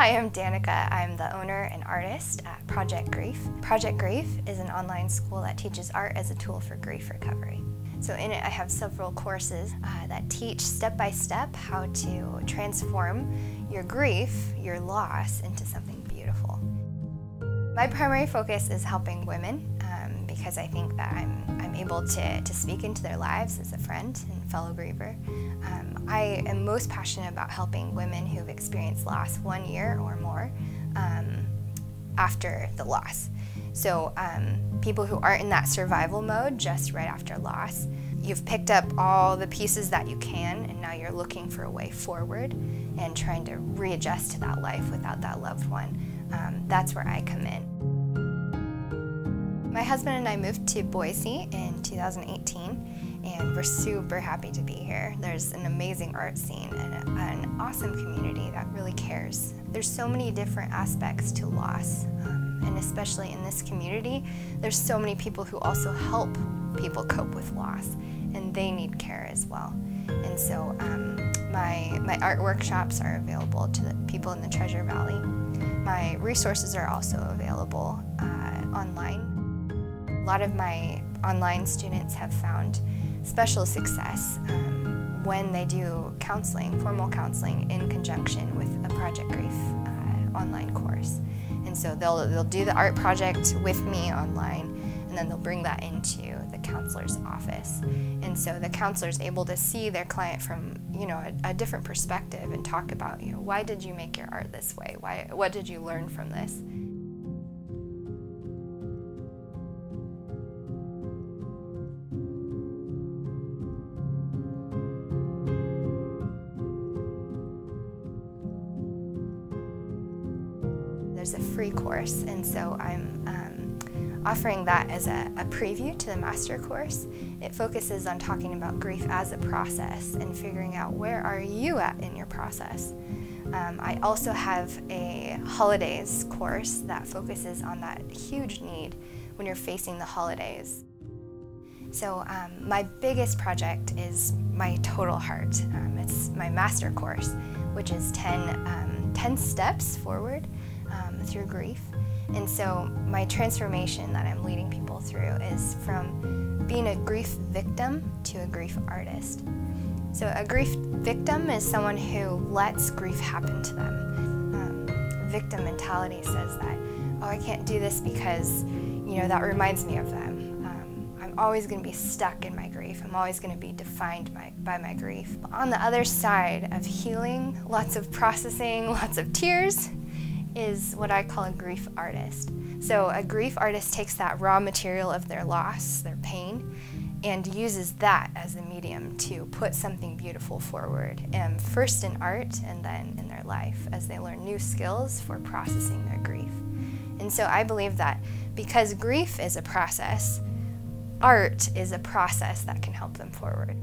Hi, I'm Danica. I'm the owner and artist at Project Grief. Project Grief is an online school that teaches art as a tool for grief recovery. So in it I have several courses uh, that teach step by step how to transform your grief, your loss, into something beautiful. My primary focus is helping women um, because I think that I'm, I'm able to, to speak into their lives as a friend and fellow griever. Um, I am most passionate about helping women who've experienced loss one year or more um, after the loss. So um, people who aren't in that survival mode just right after loss, you've picked up all the pieces that you can and now you're looking for a way forward and trying to readjust to that life without that loved one. Um, that's where I come in. My husband and I moved to Boise in 2018 and we're super happy to be here. There's an amazing art scene and an awesome community that really cares. There's so many different aspects to loss. Um, and especially in this community, there's so many people who also help people cope with loss, and they need care as well. And so um, my, my art workshops are available to the people in the Treasure Valley. My resources are also available uh, online. A lot of my online students have found special success um, when they do counseling, formal counseling, in conjunction with a Project Grief uh, online course. And so they'll, they'll do the art project with me online and then they'll bring that into the counselor's office. And so the counselor's able to see their client from, you know, a, a, different perspective and talk about, you know, why did you make your art this way? Why, what did you learn from this? There's a free course, and so I'm um, offering that as a, a, preview to the master course. It focuses on talking about grief as a process and figuring out where are you at in your process. Um, I also have a holidays course that focuses on that huge need when you're facing the holidays. So um, my biggest project is my Total Heart. Um, it's my master course, which is 10, um, 10 steps forward um, through grief. And so my transformation that I'm leading people through is from being a grief victim to a grief artist. So a grief victim is someone who lets grief happen to them. Um, victim mentality says that, oh, I can't do this because, you know, that reminds me of them. Um, I'm always going to be stuck in my grief. I'm always going to be defined by, by my grief. On the other side of healing, lots of processing, lots of tears, is what I call a grief artist. So a grief artist takes that raw material of their loss, their pain, and uses that as a medium to put something beautiful forward, um, first in art and then in their life as they learn new skills for processing their grief. And so I believe that because grief is a process, art is a process that can help them forward.